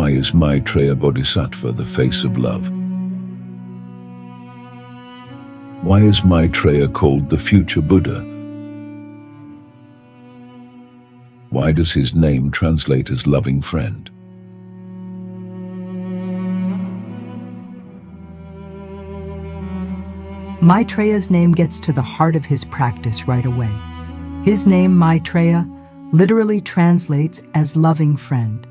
Why is Maitreya Bodhisattva the face of love? Why is Maitreya called the future Buddha? Why does his name translate as loving friend? Maitreya's name gets to the heart of his practice right away. His name, Maitreya, literally translates as loving friend.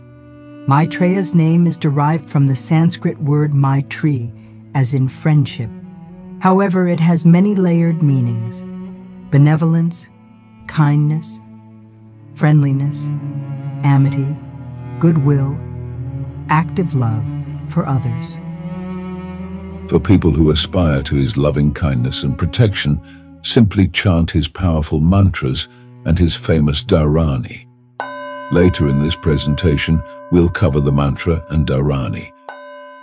Maitreya's name is derived from the Sanskrit word Maitri, as in friendship. However, it has many layered meanings benevolence, kindness, friendliness, amity, goodwill, active love for others. For people who aspire to his loving kindness and protection, simply chant his powerful mantras and his famous Dharani. Later in this presentation, we'll cover the mantra and Dharani.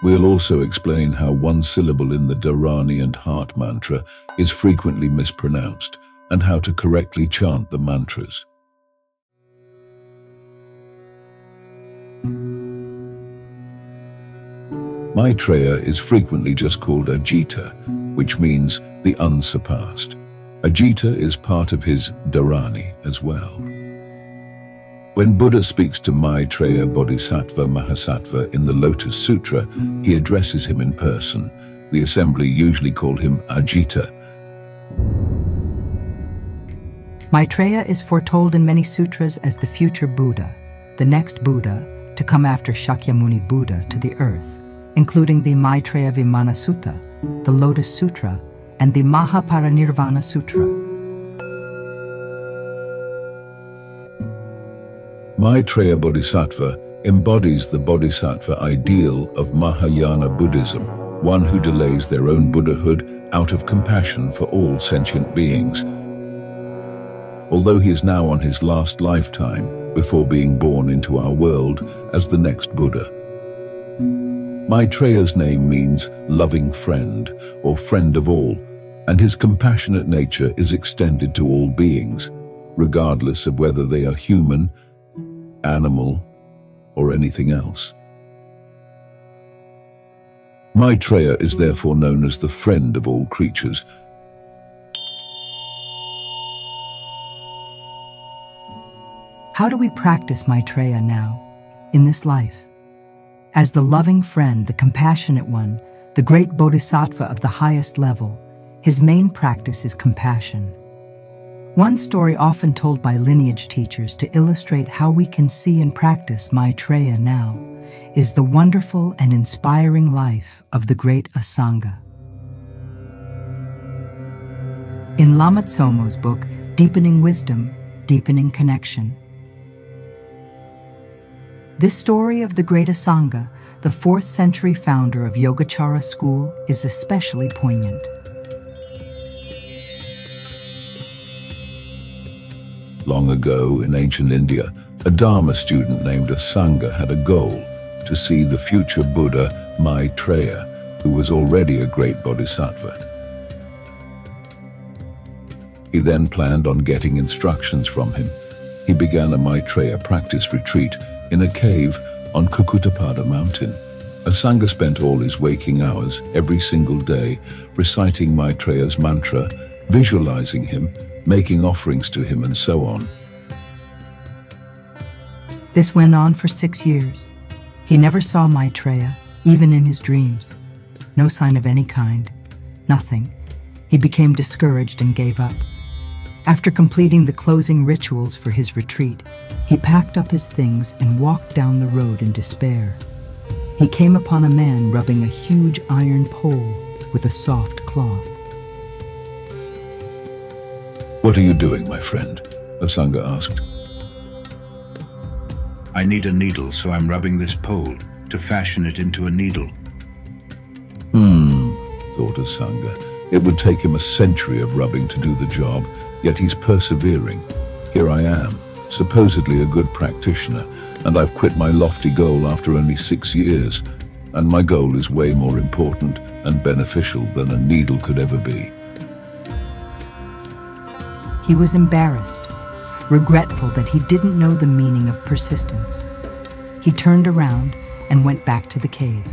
We'll also explain how one syllable in the Dharani and heart mantra is frequently mispronounced and how to correctly chant the mantras. Maitreya is frequently just called Ajita, which means the unsurpassed. Ajita is part of his Dharani as well. When Buddha speaks to Maitreya Bodhisattva Mahasattva in the Lotus Sutra, he addresses him in person. The assembly usually call him Ajita. Maitreya is foretold in many sutras as the future Buddha, the next Buddha to come after Shakyamuni Buddha to the earth, including the Maitreya Vimana Sutta, the Lotus Sutra, and the Mahaparinirvana Sutra. Maitreya Bodhisattva embodies the bodhisattva ideal of Mahayana Buddhism, one who delays their own Buddhahood out of compassion for all sentient beings. Although he is now on his last lifetime before being born into our world as the next Buddha. Maitreya's name means loving friend or friend of all, and his compassionate nature is extended to all beings, regardless of whether they are human animal, or anything else. Maitreya is therefore known as the friend of all creatures. How do we practice Maitreya now, in this life? As the loving friend, the compassionate one, the great bodhisattva of the highest level, his main practice is compassion. One story often told by lineage teachers to illustrate how we can see and practice Maitreya now is the wonderful and inspiring life of the great Asanga. In Lama Tsomo's book, Deepening Wisdom, Deepening Connection, this story of the great Asanga, the 4th century founder of Yogacara school, is especially poignant. Long ago in ancient India, a Dharma student named Asanga had a goal to see the future Buddha Maitreya, who was already a great bodhisattva. He then planned on getting instructions from him. He began a Maitreya practice retreat in a cave on Kukutapada mountain. Asanga spent all his waking hours every single day reciting Maitreya's mantra, visualizing him, making offerings to him and so on. This went on for six years. He never saw Maitreya, even in his dreams. No sign of any kind. Nothing. He became discouraged and gave up. After completing the closing rituals for his retreat, he packed up his things and walked down the road in despair. He came upon a man rubbing a huge iron pole with a soft cloth. What are you doing, my friend? Asanga asked. I need a needle, so I'm rubbing this pole to fashion it into a needle. Hmm, thought Asanga. It would take him a century of rubbing to do the job, yet he's persevering. Here I am, supposedly a good practitioner, and I've quit my lofty goal after only six years, and my goal is way more important and beneficial than a needle could ever be. He was embarrassed, regretful that he didn't know the meaning of persistence. He turned around and went back to the cave.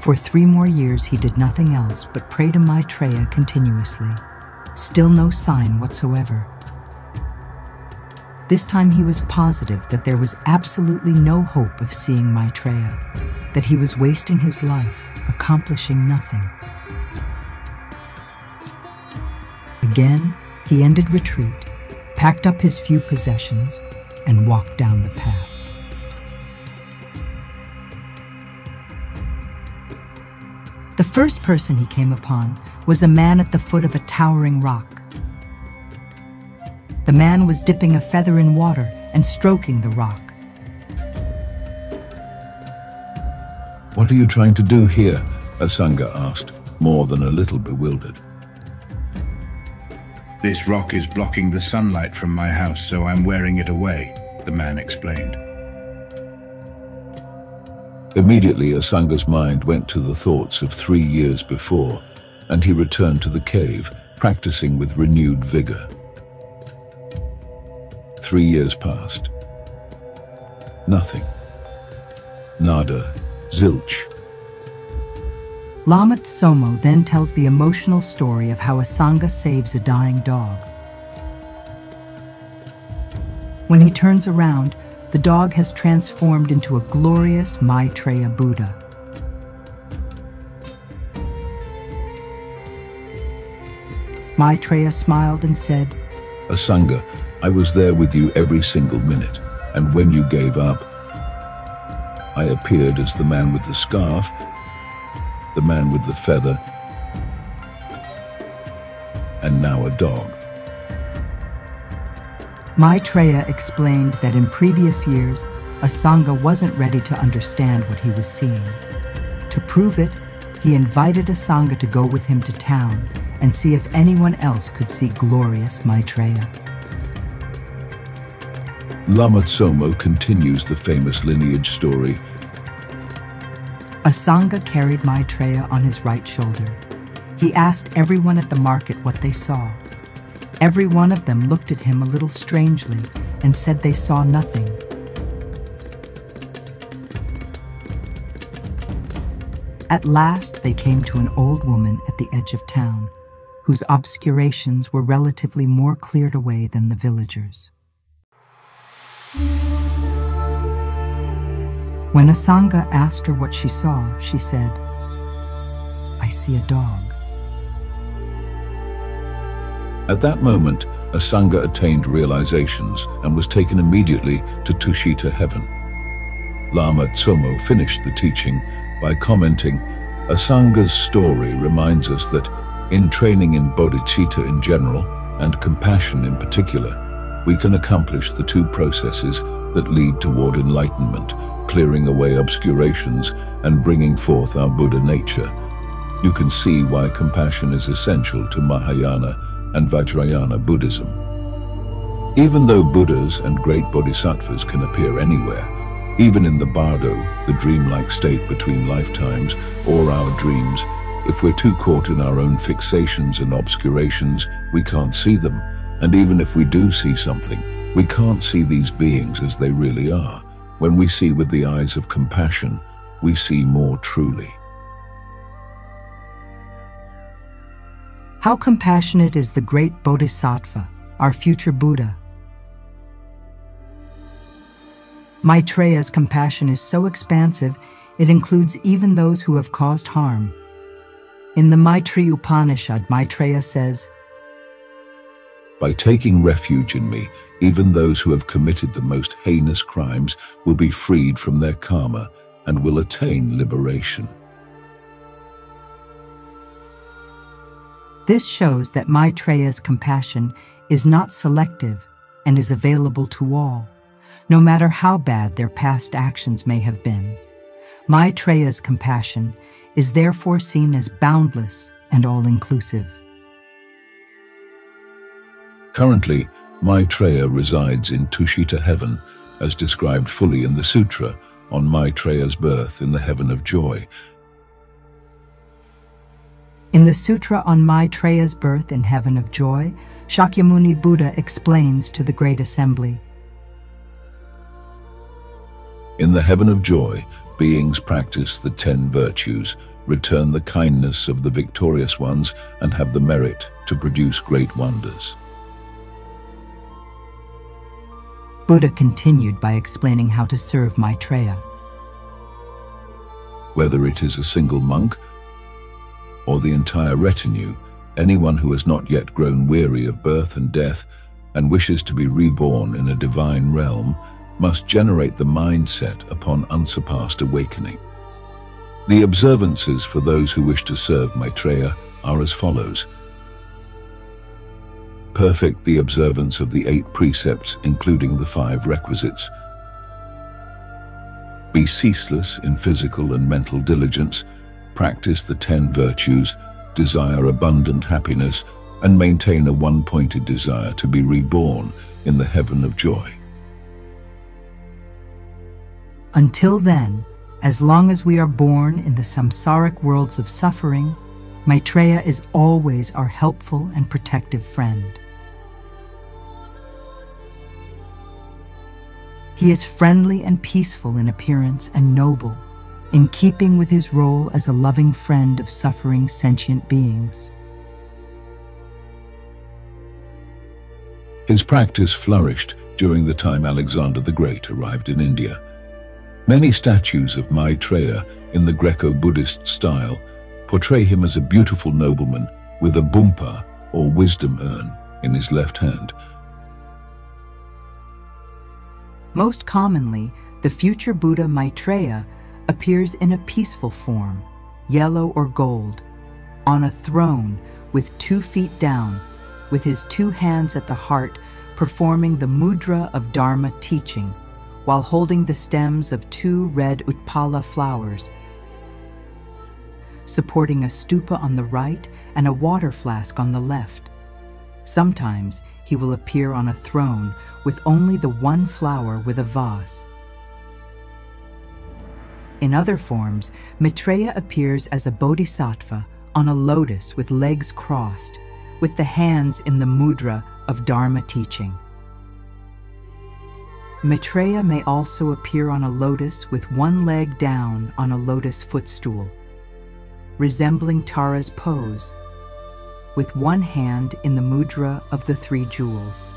For three more years, he did nothing else but pray to Maitreya continuously. Still no sign whatsoever. This time he was positive that there was absolutely no hope of seeing Maitreya, that he was wasting his life, accomplishing nothing. Again, he ended retreat, packed up his few possessions, and walked down the path. The first person he came upon was a man at the foot of a towering rock. The man was dipping a feather in water and stroking the rock. What are you trying to do here? Asanga asked, more than a little bewildered. This rock is blocking the sunlight from my house, so I'm wearing it away, the man explained. Immediately, Asanga's mind went to the thoughts of three years before, and he returned to the cave, practicing with renewed vigor. Three years passed. Nothing. Nada. Zilch. Lama Tsomo then tells the emotional story of how Asanga saves a dying dog. When he turns around, the dog has transformed into a glorious Maitreya Buddha. Maitreya smiled and said, Asanga, I was there with you every single minute, and when you gave up, I appeared as the man with the scarf, the man with the feather, and now a dog. Maitreya explained that in previous years, Asanga wasn't ready to understand what he was seeing. To prove it, he invited Asanga to go with him to town and see if anyone else could see glorious Maitreya. Lama Tsomo continues the famous lineage story. Asanga carried Maitreya on his right shoulder. He asked everyone at the market what they saw. Every one of them looked at him a little strangely and said they saw nothing. At last, they came to an old woman at the edge of town, whose obscurations were relatively more cleared away than the villagers. When Asanga asked her what she saw, she said, I see a dog. At that moment, Asanga attained realizations and was taken immediately to Tushita heaven. Lama Tsomo finished the teaching by commenting, Asanga's story reminds us that in training in bodhicitta in general and compassion in particular, we can accomplish the two processes that lead toward enlightenment, clearing away obscurations and bringing forth our Buddha nature. You can see why compassion is essential to Mahayana and Vajrayana Buddhism. Even though Buddhas and great bodhisattvas can appear anywhere, even in the bardo, the dreamlike state between lifetimes, or our dreams, if we're too caught in our own fixations and obscurations, we can't see them. And even if we do see something, we can't see these beings as they really are. When we see with the eyes of compassion, we see more truly. How compassionate is the great Bodhisattva, our future Buddha? Maitreya's compassion is so expansive, it includes even those who have caused harm. In the Maitri Upanishad, Maitreya says, By taking refuge in me, even those who have committed the most heinous crimes will be freed from their karma and will attain liberation. This shows that Maitreya's compassion is not selective and is available to all, no matter how bad their past actions may have been. Maitreya's compassion is therefore seen as boundless and all-inclusive. Currently, Maitreya resides in Tushita heaven, as described fully in the sutra on Maitreya's birth in the heaven of joy, in the Sutra on Maitreya's birth in heaven of joy, Shakyamuni Buddha explains to the Great Assembly In the heaven of joy, beings practice the ten virtues, return the kindness of the victorious ones, and have the merit to produce great wonders. Buddha continued by explaining how to serve Maitreya. Whether it is a single monk or the entire retinue, anyone who has not yet grown weary of birth and death and wishes to be reborn in a divine realm must generate the mindset upon unsurpassed awakening. The observances for those who wish to serve Maitreya are as follows. Perfect the observance of the eight precepts, including the five requisites. Be ceaseless in physical and mental diligence, practice the ten virtues, desire abundant happiness, and maintain a one-pointed desire to be reborn in the heaven of joy. Until then, as long as we are born in the samsaric worlds of suffering, Maitreya is always our helpful and protective friend. He is friendly and peaceful in appearance and noble, in keeping with his role as a loving friend of suffering sentient beings. His practice flourished during the time Alexander the Great arrived in India. Many statues of Maitreya in the Greco-Buddhist style portray him as a beautiful nobleman with a bumpa or wisdom urn in his left hand. Most commonly, the future Buddha Maitreya appears in a peaceful form, yellow or gold, on a throne with two feet down, with his two hands at the heart performing the mudra of Dharma teaching, while holding the stems of two red utpala flowers, supporting a stupa on the right and a water flask on the left. Sometimes he will appear on a throne with only the one flower with a vase. In other forms, Maitreya appears as a bodhisattva on a lotus with legs crossed, with the hands in the mudra of Dharma teaching. Maitreya may also appear on a lotus with one leg down on a lotus footstool, resembling Tara's pose, with one hand in the mudra of the three jewels.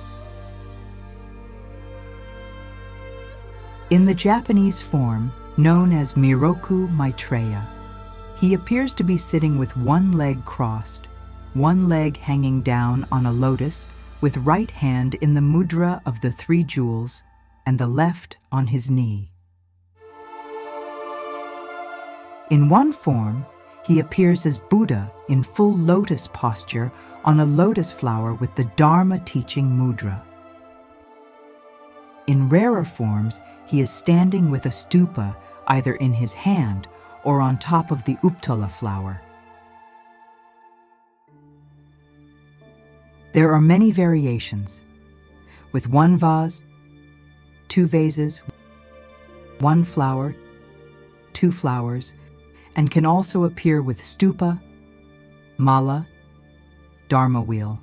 In the Japanese form, known as Miroku Maitreya, he appears to be sitting with one leg crossed, one leg hanging down on a lotus, with right hand in the mudra of the three jewels and the left on his knee. In one form, he appears as Buddha in full lotus posture on a lotus flower with the Dharma teaching mudra. In rarer forms, he is standing with a stupa either in his hand or on top of the utpala flower. There are many variations, with one vase, two vases, one flower, two flowers, and can also appear with stupa, mala, dharma wheel.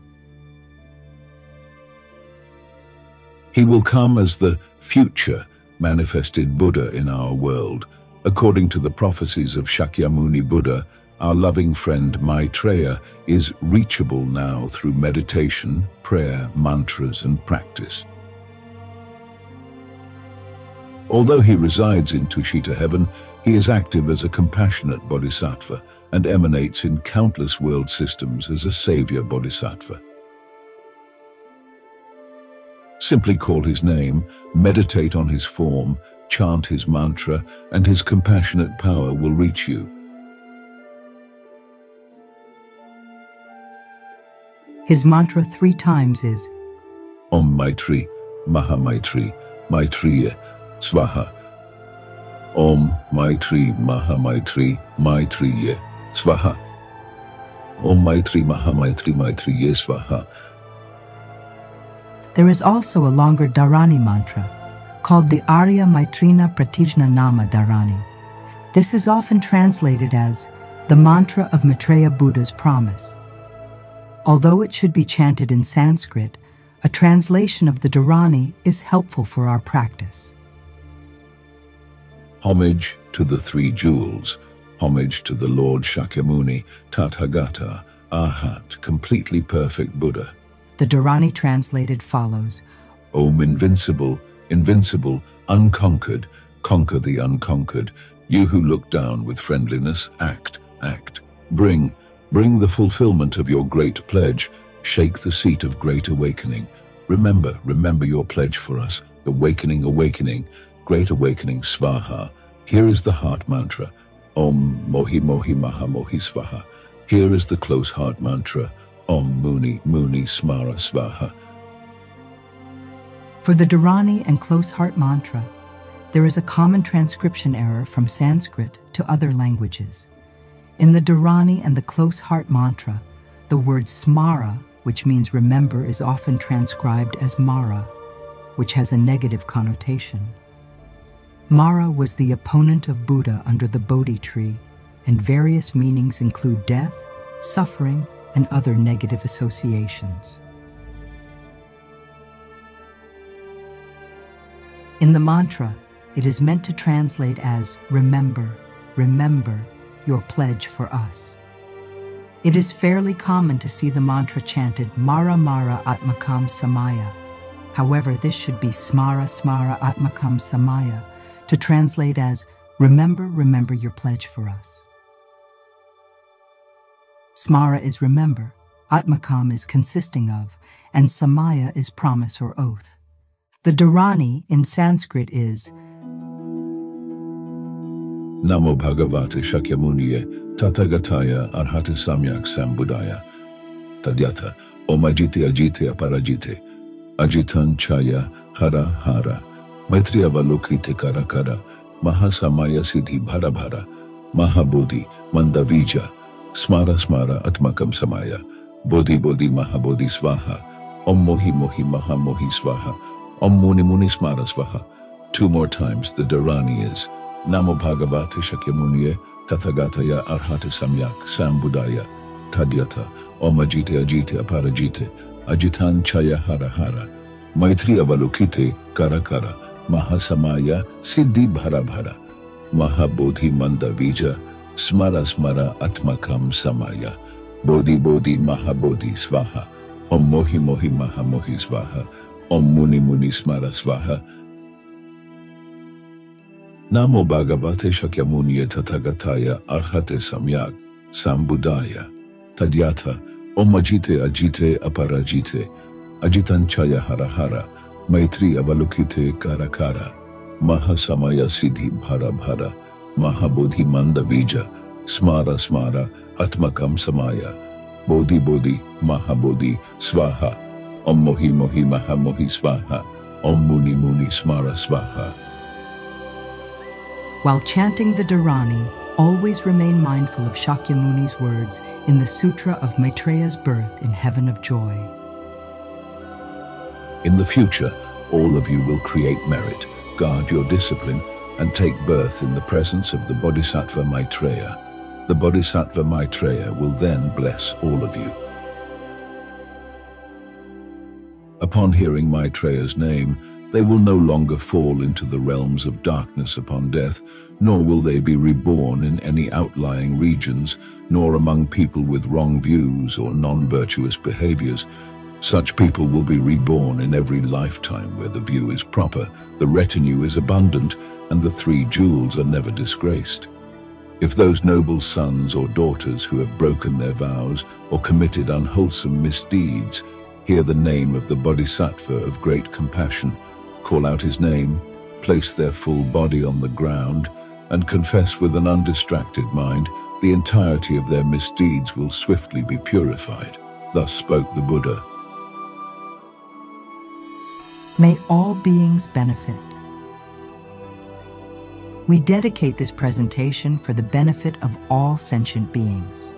He will come as the future manifested Buddha in our world. According to the prophecies of Shakyamuni Buddha, our loving friend Maitreya is reachable now through meditation, prayer, mantras, and practice. Although he resides in Tushita heaven, he is active as a compassionate bodhisattva and emanates in countless world systems as a savior bodhisattva. Simply call his name, meditate on his form, chant his mantra, and his compassionate power will reach you. His mantra three times is Om Maitri, Maha Maitri, Maitreya, Swaha. Om Maitri Maitreya Swaha. Om Maitri Maha Maitri Maitreya Swaha. There is also a longer Dharani mantra called the Arya Maitrina Pratijna Nama Dharani. This is often translated as the mantra of Maitreya Buddha's promise. Although it should be chanted in Sanskrit, a translation of the Dharani is helpful for our practice. Homage to the three jewels, homage to the Lord Shakyamuni, Tathagata, Arhat, completely perfect Buddha. The Dharani translated follows Om invincible, invincible, unconquered, conquer the unconquered. You who look down with friendliness, act, act. Bring, bring the fulfillment of your great pledge. Shake the seat of great awakening. Remember, remember your pledge for us. Awakening, awakening, great awakening, Svaha. Here is the heart mantra. Om Mohi Mohi Maha Mohi Svaha. Here is the close heart mantra. Om Muni Muni Smara Svaha. For the Dharani and close heart mantra, there is a common transcription error from Sanskrit to other languages. In the Dharani and the close heart mantra, the word smara, which means remember, is often transcribed as Mara, which has a negative connotation. Mara was the opponent of Buddha under the Bodhi tree, and various meanings include death, suffering, and other negative associations. In the mantra, it is meant to translate as remember, remember your pledge for us. It is fairly common to see the mantra chanted Mara Mara Atmakam Samaya. However, this should be Smara Smara Atmakam Samaya to translate as Remember, remember your pledge for us. Smara is remember, Atmakam is consisting of, and Samaya is promise or oath. The Dharani in Sanskrit is Namo Bhagavate Shakyamuniye Tathagataya Arhata Samyak Sambuddhaya Tadyatha Omajite Ajite Aparajite Ajitan Chaya Hara Hara Maitri Avalokite Karakara Mahasamaya Siddhi Bhara Bhara Mahabodhi Mandavija Smara Smara Atmakam Samaya Bodhi Bodhi Mahabodhi Svaha Om Mohi Mohi Mahamohi Svaha Om Muni Muni Smara Svaha Two more times the Dharani is Namo Bhagavate Shakyamuniye Tathagataya Arhata Samyak Sambuddhaya Tadyata Om Ajite Ajite Aparajite Ajitan Chaya Hara Hara Maitri Avalokite Karakara Mahasamaya Siddhi Bhara Bhara Mahabodhi Manda Vija Smara Smara Atmakam Samaya Bodhi Bodhi Mahabodhi Svaha Om Mohi Mohi Mahamohi Svaha Om Muni Muni Smara Svaha Namo Bhagavate Shakyamuni Tathagataya Arhate Samyak Sambuddhaya Tadyata Om Ajite Ajite Aparajite Ajitanchaya Bhara Bhara Mahabodhi Mandavija Smara Smara Atmakam Samaya Bodhi Bodhi Mahabodhi Svaha Om Mohi Mohi Mahamohi Svaha Om Muni Muni Smara Svaha While chanting the Dharani, always remain mindful of Shakyamuni's words in the Sutra of Maitreya's birth in Heaven of Joy. In the future, all of you will create merit, guard your discipline, and take birth in the presence of the Bodhisattva Maitreya. The Bodhisattva Maitreya will then bless all of you. Upon hearing Maitreya's name, they will no longer fall into the realms of darkness upon death, nor will they be reborn in any outlying regions, nor among people with wrong views or non-virtuous behaviors. Such people will be reborn in every lifetime where the view is proper, the retinue is abundant, and the three jewels are never disgraced. If those noble sons or daughters who have broken their vows or committed unwholesome misdeeds hear the name of the Bodhisattva of great compassion, call out his name, place their full body on the ground, and confess with an undistracted mind, the entirety of their misdeeds will swiftly be purified. Thus spoke the Buddha. May all beings benefit. We dedicate this presentation for the benefit of all sentient beings.